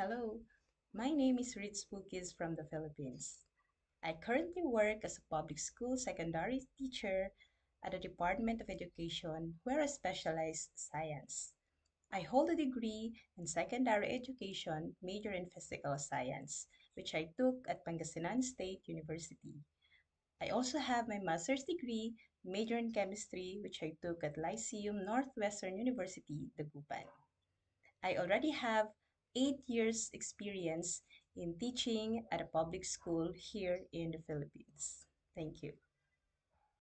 Hello, my name is Ritz Puquiz from the Philippines. I currently work as a public school secondary teacher at the Department of Education where I specialize science. I hold a degree in secondary education, major in physical science, which I took at Pangasinan State University. I also have my master's degree, major in chemistry, which I took at Lyceum Northwestern University, Dagupan. I already have eight years experience in teaching at a public school here in the Philippines. Thank you.